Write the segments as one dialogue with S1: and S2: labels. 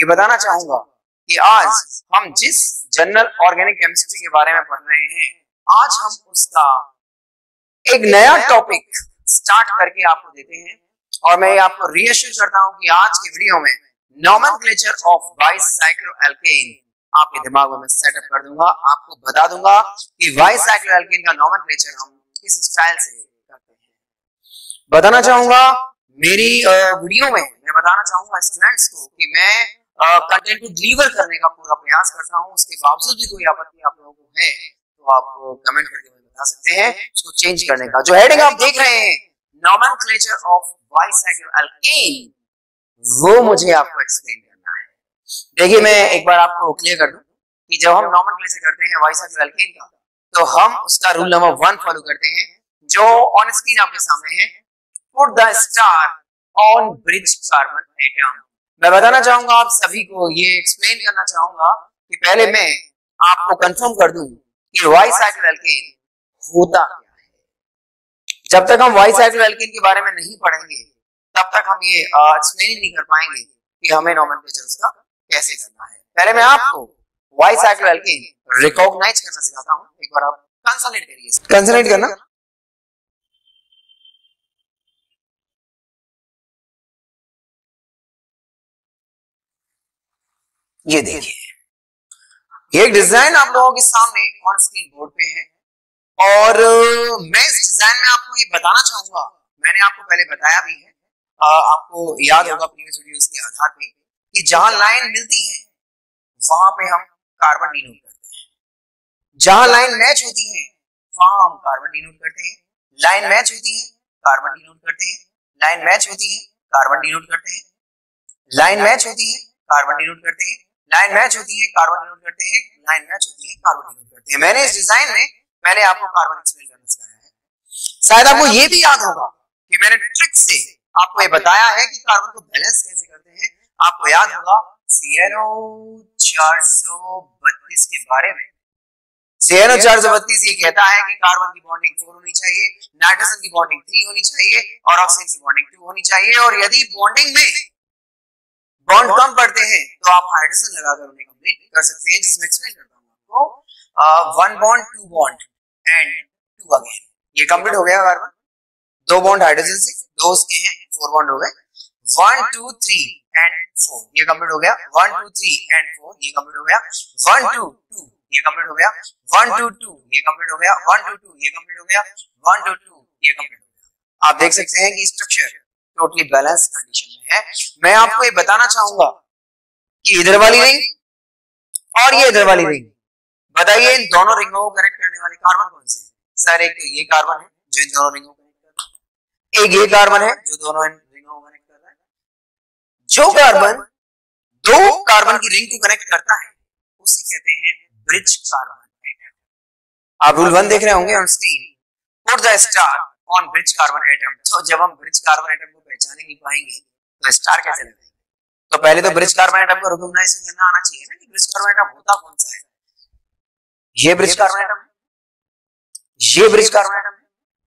S1: ये बताना चाहूँगा कि आज हम जिस जनरल ऑर्गेनिक केमिस्ट्री के बारे में पढ़ रहे हैं, आज हम उसका एक नया टॉपिक स्टार्ट करके आपको देते हैं। और मैं आपको रिएश्योर करता हूँ कि आज की वीडियो में नॉमेनक्लेचर ऑफ़ बाइसाइक्लोएल्केन आपके दिमाग में सेटअप कर दूँगा। आपको बता दूँगा कि बाइसाइक्लोएल्केन का नॉमेनक्लेचर हम किस स्टाइल से करते हैं। बताना चाहूँगा, मेरी वीडियो में, मैं बताना चाहूँगा स्टूडेंट्स को कि मैं कंटेंट को डिलीवर करने का पूरा प्रयास करता हूँ, उसके बावजूद भी कोई आपत्ति आप लोगों को है तो आप कमेंट करके बता सकते हैं। उसको चेंज करने का जो हेडिंग आप देख रहे हैं नॉमेनक्लेचर ऑफ़ बाइसाइक्लोएल्केन वो मुझे आपको एक्सप्लेन करना है। देखिए, मैं एक बार आपको क्लियर कर दूँ कि जब हम नॉर्मल नॉमेनक्लेचर करते हैं बाइसाइक्लोएल्केन का तो हम उसका रूल नंबर वन फॉलो करते हैं, जो ऑन स्क्रीन आपके सामने है put the star on bridge carbon atom मैं बताना चाहूँगा आप सभी को, ये एक्सप्लेन करना चाहूँगा कि पहले मैं आपको कंफर्म कर दूँ कि वाई साइकिल एल्केन होता क्या है। जब तक हम वाई साइकिल एल्केन के बारे में नहीं पढ़ेंगे, तब तक हम ये एक्सप्लेन नहीं कर पाएँगे कि हमें नॉमेनक्लेचर उसका कैसे करना है। पहले मैं आपको वाई साइकिल एल्केन रिकॉग्नाइज करना सिखाता हूँ। एक बार आप कंसोलेट करिए। कंसोलेट करना? ये देखिए। एक डिज़ाइन आप लोगों के सामने ऑन स्क्रीन बोर्ड पे है। और मैं इस डिज़ाइन में आपको ये बताना चाहूँगा मैंने आपको पहले बताया भी है आ, आपको याद होगा प्रीवियस वीडियोस के आधार पे कि जहाँ लाइन मिलती है वहाँ पे हम कार्बन डिनोट करते हैं। जहाँ लाइन मैच होती है वहाँ हम कार्बन डिनोट करते हैं। लाइन मैच होती है कार्बन डिनोट करते हैं। लाइन मैच होती है कार्बन डिनोट करते हैं। लाइन मैच होती है कार्बन डिनोट करते हैं। लाइन मैच होती है, कार्बन डिनोट करते हैं, लाइन मैच होती है, कार्बन डिनोट करते हैं। मैंने इस डिज़ाइन में पहले आपको कार्बन एक्सप्लेन करना सिखाया है। शायद आपको ये भी याद होगा कि मैंने ट्रिक से आपको ये बताया है कि कार्बन को बैलेंस कैसे करते हैं। आपको याद होगा सीएनओ 432 के बारे में। सीएनओ 432 ये कहता है कि कार्बन की बॉन्डिंग फोर होनी चाहिए नाइट्रोजन की बॉन्डिंग थ्री होनी चाहिए और ऑक्सीजन की बॉन्डिंग टू होनी चाहिए। और यदि बॉन्डिंग में बॉन्ड कम पड़ते हैं तो आप हाइड्रोजन लगाकर उन्हें कंप्लीट कर सकते हैं, जिसमें एक्सप्लेन करता हूँ आपको। One bond two bond and two again ये कंप्लीट हो गया कार्बन दो बॉन्ड हाइड्रोजन से, दो उसके हैं फोर बॉन्ड हो गए। One two three and four ये कंप्लीट हो गया। One two three and four ये कंप्लीट हो गया। वन टू टू ये कंप्लीट हो गया। वन टू टू ये कंप्लीट हो गया। वन टू टू ये कंप्लीट हो गया। वन टू टू ये कंप्लीट हो गया। आप देख सकते हैं कि स्ट्रक्चर टोटली बैलेंस कंडीशन में है। मैं आपको ये बताना चाहूँगा कि इधर वाली रिंग और ये इधर वाली रिंग बताइए इन दोनों रिंगों को कनेक्ट करने वाले कार्बन कौन से सर एक तो ये कार्बन है जो इन दोनों रिंगों को कनेक्ट कर रहा है। एक ये कार्बन है जो दोनों इन रिंगों को कनेक्ट कर रहा है। जो कार्बन दो कार्बन की रिंग को कनेक्ट करता है उसे कहते हैं ब्रिज कार्बन आप रूल वन देख रहे होंगे on screen put the star on bridge carbon atom तो जब हम ब्रिज कार्बन एटम को पहचाने नहीं पाएँगे तो स्टार कैसे लगाएँगे तो पहले तो ब्रिज कार्बन एटम को रिकॉग्नाइज करना आना चाहिए ना कि ब्रिज कार्बन एटम होता कौन सा है? ये ब्रिज कार्बन एटम ये ब्रिज कार्बन एटम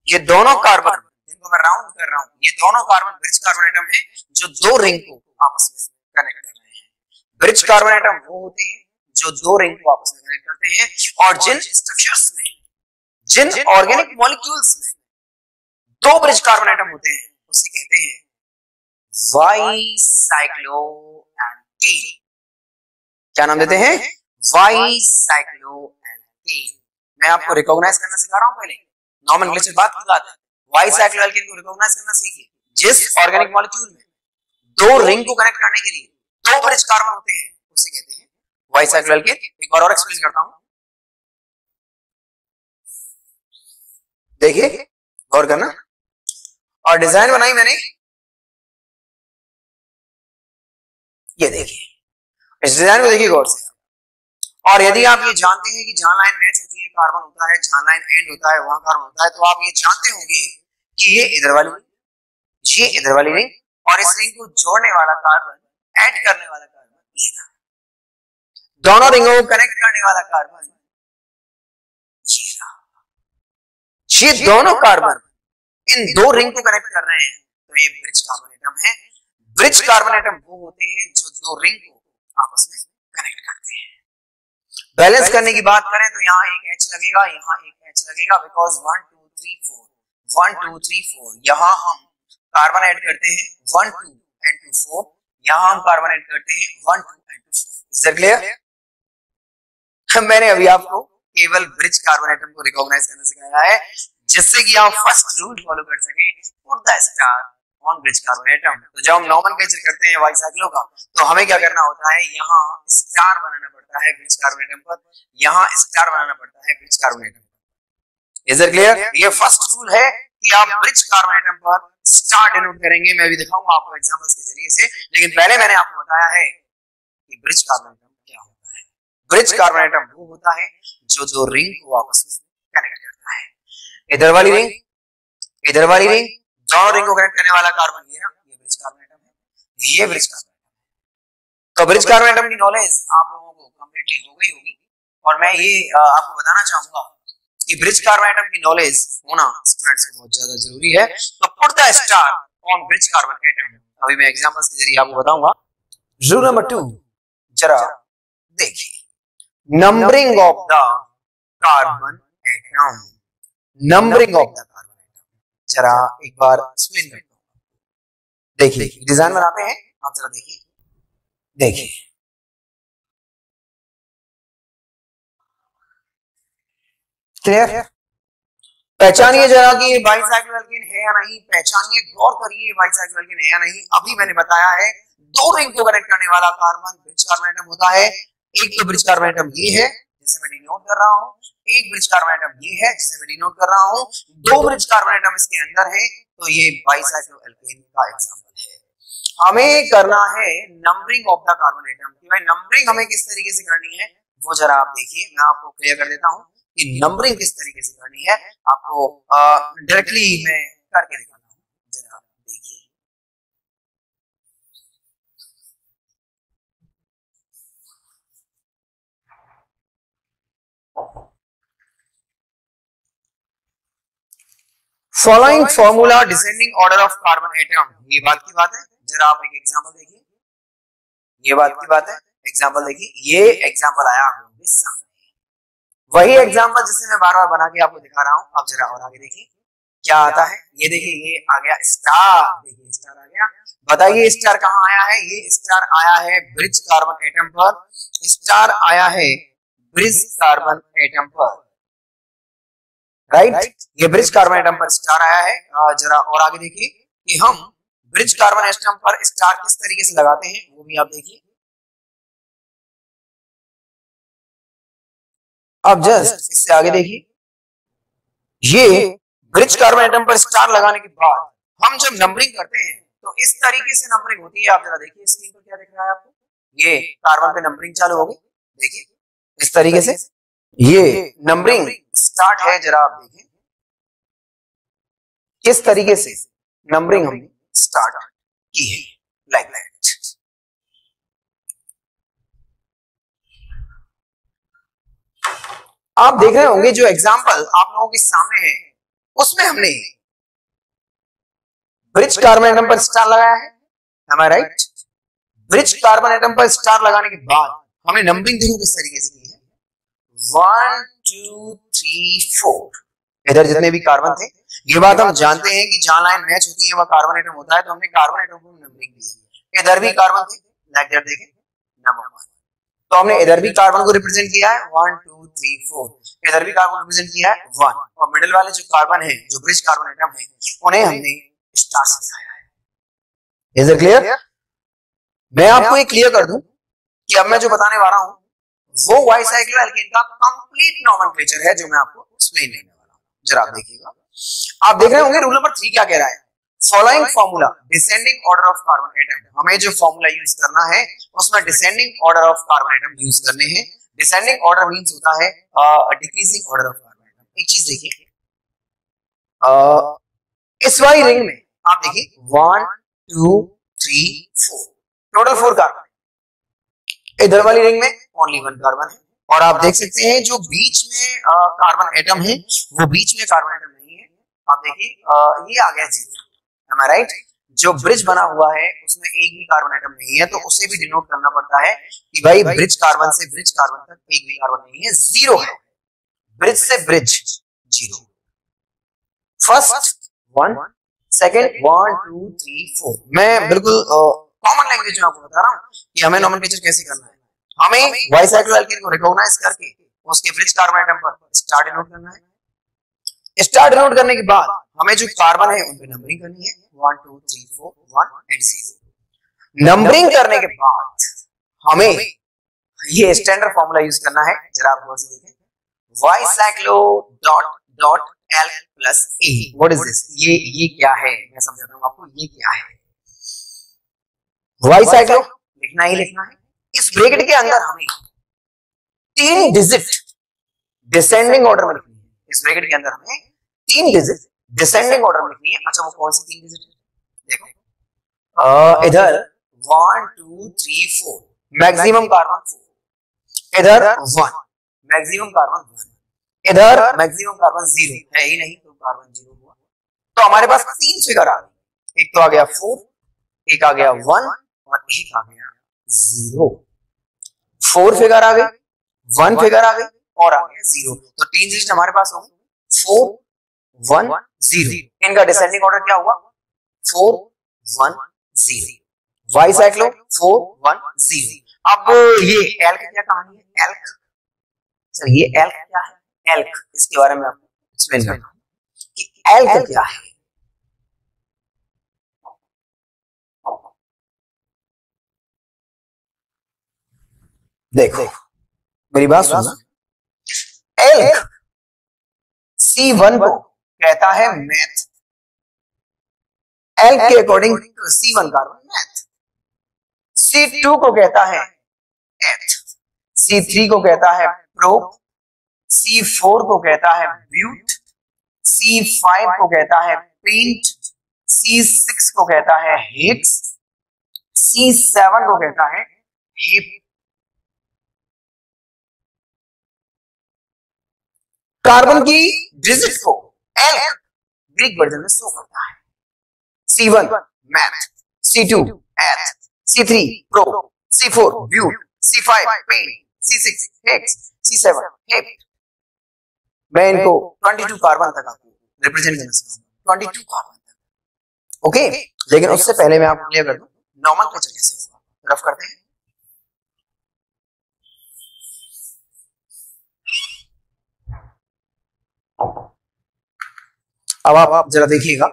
S1: ये दोनों कार्बन जिनको मैं राउंड कर रहा हूँ ये दोनों कार्बन ब्रिज कार्बन एटम है जो दो रिंग को आपस में कनेक्ट कर रहे हैं। ब्रिज कार्बन एटम वो होते हैं जो दो रिंग को आपस में कनेक्ट करते हैं और जिन स्ट्रक्चर्स में। जिन ऑर्गेनिक मॉलिक्यूल्स में दो ब्रिज कार्बन एटम होते हैं उसे कहते हैं वाई साइक्लो वाइसाइक्लोएल्केन क्या नाम देते हैं? वाई साइक्लो वाइसाइक्लोएल्केन मैं आपको रिकॉग्नाइज करना सिखा रहा हूँ पहले। नॉमेनक्लेचर बात की बात है। वाइसाइक्लोएल्केन को रिकॉग्नाइज करना सीखिए। जिस ऑर्गेनिक मॉलिक्यूल में दो रिंग को कनेक्ट करने के लिए दो ब्रिज कार्बन होते हैं उसे कहते हैं वाइसाइक्लोएल्केन एक बार और एक्सप्लेन करता हूँ। देखिए गौर करना। और डिज़ाइन बनाई मैंने। ये देखिए। इस डिज़ाइन को देखिए गौर से। और यदि आप ये जानते हैं कि जहाँ लाइन मैच होती है कार्बन होता है जहाँ लाइन एंड होता है, वहाँ कार्बन होता है तो आप ये जानते होंगे कि ये इधर वाली ये इधर वाली रिंग और इस रिंग को जोड़ने वाला कार्बन ऐड करने वाला कार्बन ये था। दोनों रिंगों को कनेक्ट करने वाला कार्बन ये रहा ये दोनों कार्बन इन दो रिंग को कनेक्ट कर रहे हैं तो ये ब्रिज कार्बन एटम है। ब्रिज कार्बन एटम वो होते हैं जो दो रिंग को आपस में कनेक्ट करते हैं। बैलेंस करने की बात करें तो यहाँ एक एच लगेगा, यहाँ एक एच लगेगा because one two three four one two three four यहाँ हम कार्बन ऐड करते हैं one two and two four यहाँ हम कार्बन ऐड करते हैं one two and two four is clear मैंने अभी आपको केवल ब्रिज कार्बन एटम को रिकॉग्नाइज करने से कहा है। जिससे कि आप फ़र्स्ट रूल फॉलो कर सके। तो जब हम नॉमेनक्लेचर करते हैं वाई साइक्लो का तो हमें क्या करना होता है? यहाँ स्टार बनाना पड़ता है ब्रिज कार्बन एटम पर। यहाँ स्टार बनाना पड़ता है bridge carbon atom is clear ये फ़र्स्ट रूल है कि आप ब्रिज कार्बन एटम पर स्टार डिनोट करेंगे। मैं भी दिखाऊँगा आपको एग्जांपल्स के ज़रिए से। लेकिन पहले मैंने आपको बताया है कि ब्रिज कार्बन एटम क्या होता है। ब्रिज कार्बन एटम वो होता है जो दो रिंग को आपस में कनेक्ट करता है। इधर वाली रिंग इधर वाली रिंग दोनों रिंग को कनेक्ट करने वाला कार्बन ये ना? ये ब्रिज कार्बन एटम है। ये ब्रिज कार्बन तो ब्रिज कार्बन एटम की नॉलेज आप लोगों को कंप्लीटली हो गई होगी। और मैं ये आपको बताना चाहूँगा कि ब्रिज कार्बन एटम की नॉलेज होना स्टूडेंट्स को बहुत ज़्यादा ज़रूरी है। तो put the star on bridge carbon atom अभी मैं एग्जांपल्स के ज़रिए आपको बताऊँगा। रूल नंबर टू जरा देखिए। Numbering of the carbon atom numbering of the carbon atom जरा एक बार करता हूँ। देखिए डिज़ाइन बनाते हैं आप जरा देखिए। देखिए। क्लियर पहचानिए जरा कि ये बाइसाइक्लिक एल्केन है या नहीं पहचानिए गौर करिए बाइसाइक्लिक एल्केन है या नहीं। अभी मैंने बताया है दो रिंग को कनेक्ट करने वाला कार्बन ब्रिज कार्बन एटम होता है। एक तो ब्रिज कार्बन एटम ये है जिसे मैं डिनोट कर रहा हूँ, एक ब्रिज कार्बन एटम ये है जिसे मैं डिनोट कर रहा हूँ। दो ब्रिज कार्बन एटम इसके अंदर है तो ये बाइसाइक्लिक एल्केन का एग्जांपल है। हमें करना है numbering of the carbon atom कि। भाई नंबरिंग हमें किस तरीके से करनी है, वो जरा आप देखिए, मैं आपको क्लियर कर देता हूँ कि नंबरिंग किस तरीके से करनी है। आपको डायरेक्टली मैं करके दिखाता हूँ जरा देखिए following formula descending order of carbon atom ये बात की बात है? जरा आप एक एग्जांपल देखिए। ये बात की बात है? एग्जांपल देखिए। ये एग्जांपल आया होंगे सामने। वही एग्जांपल जिसे मैं बार बार बना के आपको दिखा रहा हूँ। आप जरा और आगे देखिए। क्या आता है? ये देखिए ये आ गया स्टार देखिए स्टार आ गया। बताइए स्टार कहाँ आया है? ये स्टार आया है ब्रिज कार्बन एटम पर। स्टार आया है ब्रिज कार्बन एटम पर। राइट ये ब्रिज कार्बन एटम पर स्टार आया है। जरा और आगे देखिए कि हम ब्रिज कार्बन एटम पर स्टार किस तरीके से लगाते हैं वो भी आप देखिए। अब जस्ट इससे आगे देखिए। ये ब्रिज कार्बन एटम पर स्टार लगाने के बाद हम जब नंबरिंग करते हैं तो इस तरीके से नंबरिंग होती है। आप जरा देखिए स्क्रीन पर क्या दिख रहा है आपको। ये कार्बन पे नंबरिंग चालू हो गई। देखिए इस तरीके से। ये नंबरिंग स्टार्ट है जरा आप देखिए किस तरीके से नंबरिंग हमने स्टार्ट की है? लाइक दैट आप देख रहे होंगे जो एग्ज़ाम्पल आप लोगों के सामने है उसमें हमने ब्रिज कार्बन एटम पर स्टार लगाया है। I right bridge carbon atom पर स्टार लगाने के बाद हमने नंबरिंग देखो किस तरीके से वन टू थ्री फोर इधर जितने भी कार्बन थे ये बात हम जानते हैं कि जहाँ लाइन मैच होती है वह कार्बन एटम होता है तो हमने कार्बन एटम को नंबरिंग दी है। इधर भी कार्बन थे दैट देखें नंबर वन तो हमने इधर भी कार्बन को रिप्रेजेंट किया है वन टू थ्री फोर इधर भी कार्बन रिप्रेजेंट किया है वन और मिडिल वाले जो कार्बन है जो ब्रिज कार्बन एटम है उन्हें हमने स्टार से दिखाया है। इज़ इट क्लियर मैं आपको ये क्लियर कर दूँ कि अब मैं जो बताने वाला हूँ वो वाई साइक्लो एल्केन का कंप्लीट नॉमेनक्लेचर है जो मैं आपको एक्सप्लेन करने वाला हूँ। जरा आप देखिएगा। आप देख रहे होंगे रूल नंबर थ्री क्या कह रहा है? Following formula descending order of carbon atom हमें जो फॉर्मूला यूज़ करना है, उसमें descending order of carbon atom use करने हैं। डिसेंडिंग ऑर्डर मींस होता है decreasing order of carbon atom एक चीज़ देखिए। इस वाली रिंग में आप देखिए one two three four total four carbon इधर वाली रिंग में ओनली वन कार्बन है। और आप देख सकते हैं जो बीच में कार्बन एटम है, वो बीच में कार्बन एटम नहीं है। आप देखिए ये आ गया ज़ीरो राइट जो ब्रिज बना हुआ है, उसमें एक भी कार्बन एटम नहीं है तो उसे भी डिनोट करना पड़ता है कि भाई ब्रिज कार्बन से ब्रिज कार्बन तक एक भी कार्बन नहीं है ज़ीरो है। ब्रिज से bridge zero first one second one two three four मैं बिल्कुल कॉमन लैंग्वेज में आपको बता रहा हूँ कि हमें नॉमेनक्लेचर कैसे करना है। हमें बाइसाइक्लोएल्केन को रिकॉग्नाइज करके उसके ब्रिज कार्बन आइटम पर स्टार डिनोट करना है। स्टार डिनोट करने के बाद हमें जो कार्बन है उन पे नंबरिंग करनी है। One two three four one and zero numbering करने के बाद हमें ये स्टैंडर्ड फॉर्मूला यूज़ करना है। जरा आप गौर से देखें। Bicyclo dot dot L plus A what is this ये ये क्या है? मैं समझाता हूँ आपको ये क्या है। वाई साइक्लो लिखना ही लिखना है। ब्रैकेट के अंदर हमें तीन डिजिट डिसेंडिंग ऑर्डर में लिखनी है। इस ब्रैकेट के अंदर हमें तीन डिजिट डिसेंडिंग ऑर्डर में लिखनी है। अच्छा वो कौन सी तीन डिजिट है? देखो। इधर one two three four maximum carbon four इधर वन मैक्सिमम कार्बन वन इधर मैक्सिमम कार्बन ज़ीरो है ही नहीं तो कार्बन ज़ीरो हुआ। तो हमारे पास तीन फिगर आ गई एक तो आ गया फोर एक आ गया वन और एक आ गया ज़ीरो फोर फिगर आ गई वन फिगर आ गई और आ गया ज़ीरो तो तीन डिजिट हमारे पास होंगे। फोर वन ज़ीरो इनका डिसेंडिंग ऑर्डर क्या हुआ? Four one zero bicyclo four one zero अब ये एल की क्या कहानी है? एल्क सर ये एल्क क्या है? एल्क इसके बारे में आपको एक्सप्लेन करना। कि एल्क क्या है। देखो, मेरी बात सुनना एल्क सी वन को कहता है मैथ एल्क के according C one carbon meth C two को कहता है एथ सी थ्री को कहता है प्रोप सी फोर को कहता है ब्यूट सी फाइव को कहता है पेंट सी सिक्स को कहता है हिट्स सी सेवन को कहता है हिप कार्बन की डिजिट को एल ग्रीक वर्जन में शो करता है। C one meth C two eth C three pro C four but C five pent C six hex C seven hep मैं इनको 22 कार्बन तक आपको रिप्रेजेंट करना सिखाऊँगा 22 कार्बन तक। ओके लेकिन उससे पहले मैं आपको क्लियर कर दूँ। नॉर्मल क्लेचर कैसे होगा? रफ करते हैं। अब आप, आप जरा देखिएगा।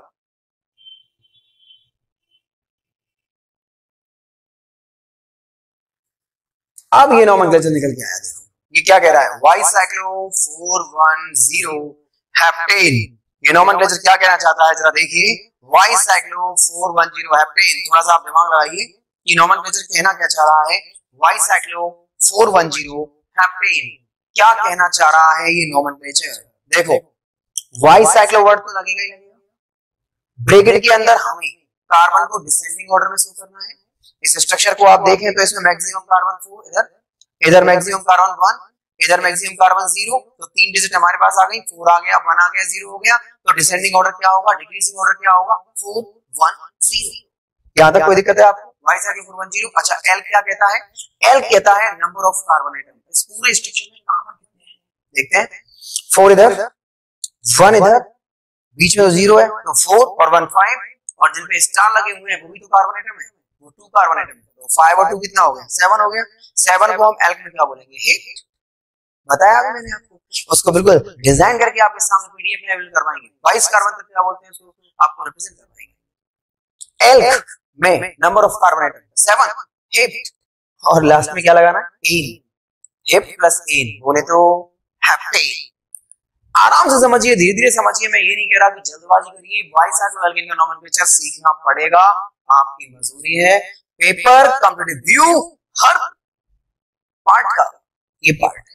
S1: अब ये क्लेचर निकल के आया देखो। ये क्या कह रहा है? Bicyclo four one zero ये नोमेनक्लेचर क्या कहना चाहता है? जरा देखिए। Bicyclo four one zero थोड़ा सा आप दिमाग लगाइए ये नोमेनक्लेचर कहना क्या चाह रहा है? Bicyclo four one zero क्या कहना चाह रहा है ये नोमेनक्लेचर देखो वाई साइक्लो वर्ड तो लगेगा ही। लगेगा ब्रैकेट के अंदर हमें कार्बन को डिसेंडिंग ऑर्डर में शो करना है। इस स्ट्रक्चर को आप देखें तो इसमें मैक्सिमम कार्बन फोर इधर इधर मैक्सिमम कार्बन वन इधर मैक्सिमम कार्बन ज़ीरो तो तीन डिजिट हमारे पास आ गई फोर आ गया वन आ गया ज़ीरो हो गया तो डिसेंडिंग ऑर्डर क्या होगा डिक्रीजिंग ऑर्डर क्या होगा फोर वन ज़ीरो यहाँ तक कोई दिक्कत है आपको? Bicycle four one zero अच्छा एल क्या कहता है? एल कहता है नंबर ऑफ़ कार्बन आइटम इस पूरे स्ट्रक्चर में कार्बन कितने हैं? देखते हैं। फोर इधर वन इधर बीच में ज़ीरो है तो फोर और वन फाइव और जिनपे स्टार लगे हुए हैं वो भी तो कार्बन आइटम है वो टू कार्बन आइटम तो फाइव और टू कितना हो गया? सेवन हो गया। सेवन को हम एल्क में क्या बोलेंगे? हिट बताया मैंने आपको। उसको बिल्कुल डिज़ाइन करके आपके सामने पीडीएफ में अवेलेबल करवाएँगे। बाईस कार्बन तक क्या बोलते हैं उसको? आपको रिप्रेजेंट करवाएँगे। एल्क में number of carbon atom seven hep और लास्ट में क्या लगाना एन हिप प्लस एन बोले तो हैप्टेन आराम से समझिए धीरे धीरे समझिए। मैं ये नहीं कह रहा कि जल्दबाजी करिए। बाईस नोमेनक्लेचर सीखना पड़ेगा। आपकी मजबूरी है। पेपर कंप्लीट व्यू हर पार्ट का ये part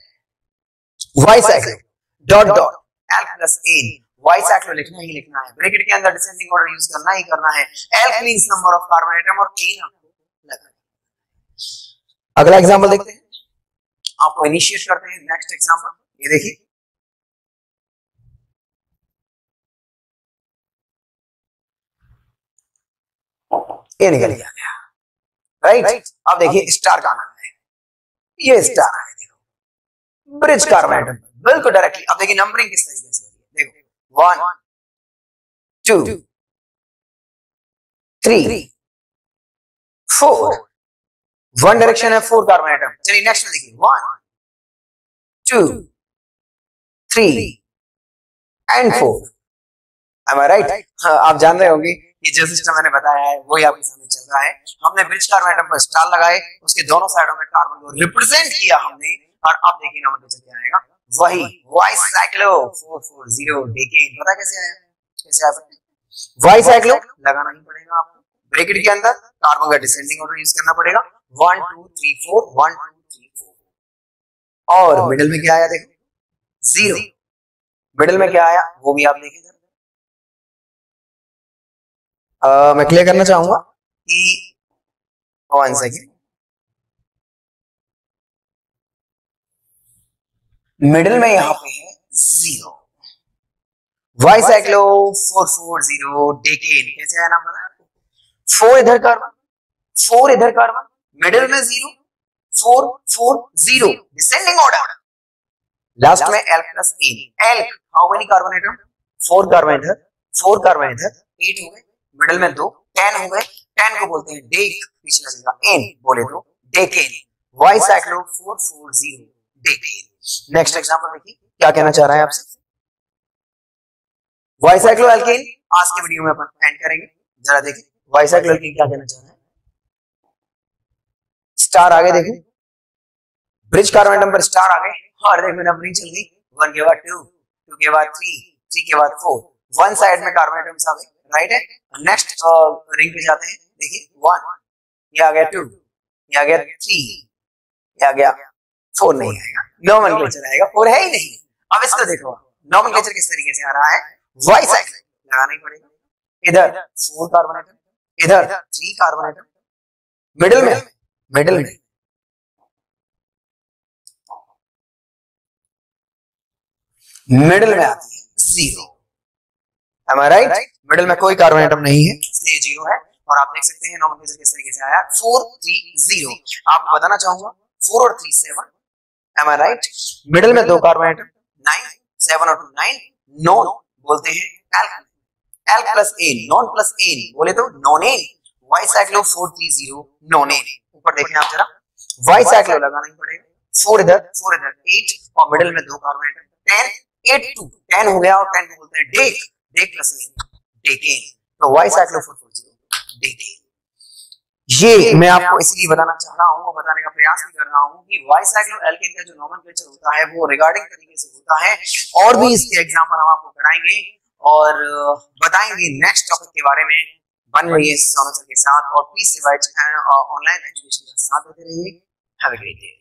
S1: bicyclo dot dot L plus N bicyclo लिखना ही लिखना है। ब्रैकेट के अंदर डिसेंडिंग ऑर्डर यूज़ करना ही करना है। L means number of carbon atom और एन आपको अगला एग्जांपल देखते हैं। आपको इनिशिएट करते हैं। नेक्स्ट एग्जांपल ये देखिए। ये निकल गया राइट अब देखिए स्टार का नाम है? ये स्टार है देखो। ब्रिज कार्बन एटम बिल्कुल डायरेक्टली अब देखिए नंबरिंग किस तरीके से देखो one two three four one direction है फोर कार्बन एटम चलिए नेक्स्ट में देखिए। One two three and four right आप जान रहे होंगे कि जो सिस्टम मैंने बताया है, वही आपके सामने चल रहा है। हमने ब्रिज कार्बन एटम पर स्टार लगाए, उसके दोनों साइडों में कार्बन को रिप्रेजेंट किया हमने, और अब देखिए नंबर पे क्या आएगा। वही वाई साइक्लो 440 डेकेन पता कैसे आया? कैसे आया वाई साइक्लो लगाना ही पड़ेगा आपको। ब्रैकेट के अंदर कार्बन का डिसेंडिंग ऑर्डर यूज़ करना पड़ेगा। One two three four one two three four और मिडिल में क्या आया देखो? ज़ीरो मिडिल में क्या आया? वो भी आप देखें मैं क्लियर करना चाहूँगा? कि वन सेकेंड मिडिल में यहाँ पे है zero bicyclo four four zero decane कैसे है ना पता फोर इधर कार्बन फोर इधर कार्बन मिडिल में zero four four zero descending order last में L plus N L how many carbon atom four carbon इधर। फोर कार्बन इधर। एट हो गए। मिडिल में दो टेन हो गए। टेन को बोलते हैं डेक पीछे एन बोले तो decane bicyclo four four zero next example देखिए, क्या कहना चाह रहा है आपसे? वाई साइक्लो एल्केन आज के वीडियो में अपन एंड करेंगे। जरा देखिए वाइसा लड़की क्या कहना चाह रहे हैं? स्टार आगे देखें ब्रिज कार्बन पर स्टार आ गए और देखो नंबरिंग चल गई। वन के बाद टू टू के बाद थ्री थ्री के बाद फोर वन साइड में कार्बन एटम्स आ गए। राइट है। नेक्स्ट रिंग पे जाते हैं। देखिए वन ये आ गया टू ये आ गया थ्री ये आ गया फोर नहीं आएगा। नॉमनक्लेचर आएगा। फोर है ही नहीं। अब इसको देखो। नॉमनक्लेचर किस तरीके से आ रहा है? वाई साइड लगाना ही पड़ेगा। इधर फोर कार्बन एटम इधर थ्री कार्बन एटम मिडिल में। मिडिल में। मिडिल में। आती है। Zero am I right middle में कोई कार्बन एटम नहीं है। इसलिए ज़ीरो है। और आप देख सकते हैं नॉमिनेशन किस तरीके से आया फोर थ्री ज़ीरो आपको बताना चाहूँगा फोर और three seven am I right middle में दो कार्बन एटम नाइन सेवन और टू नाइन नॉन बोलते हैं। Alkyne L plus N non plus N बोले तो non N bicyclo four three zero non N ऊपर देखें आप जरा। वाई साइक्लो लगाना ही पड़ेगा। फोर इधर फोर इधर एट और मिडिल में दो carbon atom ten eight two ten हो गया और टेन को बोलते हैं डेक तो ये मैं आपको इसलिए बताना चाह रहा हूँ बताने का प्रयास भी कर रहा हूँ कि वाई साइक्लो एल्केन का जो नॉर्मल नॉमन होता है वो रिगार्डिंग तरीके से होता है और भी इसके एग्ज़ाम्पल हम आपको कराएँगे और बताएँगे नेक्स्ट टॉपिक के बारे में। बन रहिए सोनोसर के साथ और प्लीज़ सिवाइज ऑनलाइन एजुकेशन के साथ देते रहिए। Have a great day